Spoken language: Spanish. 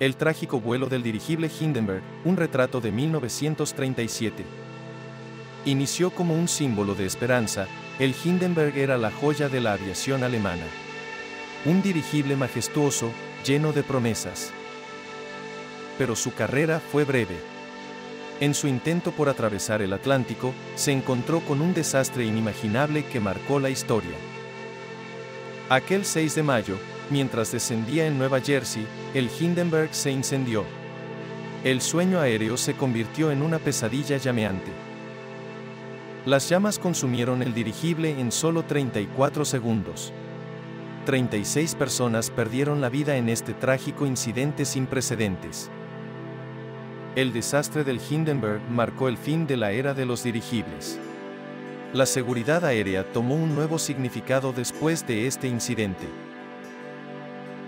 El trágico vuelo del dirigible Hindenburg, un retrato de 1937. Inició como un símbolo de esperanza, el Hindenburg era la joya de la aviación alemana. Un dirigible majestuoso, lleno de promesas. Pero su carrera fue breve. En su intento por atravesar el Atlántico, se encontró con un desastre inimaginable que marcó la historia. Aquel 6 de mayo, mientras descendía en Nueva Jersey, el Hindenburg se incendió. El sueño aéreo se convirtió en una pesadilla llameante. Las llamas consumieron el dirigible en solo 34 segundos. 36 personas perdieron la vida en este trágico incidente sin precedentes. El desastre del Hindenburg marcó el fin de la era de los dirigibles. La seguridad aérea tomó un nuevo significado después de este incidente.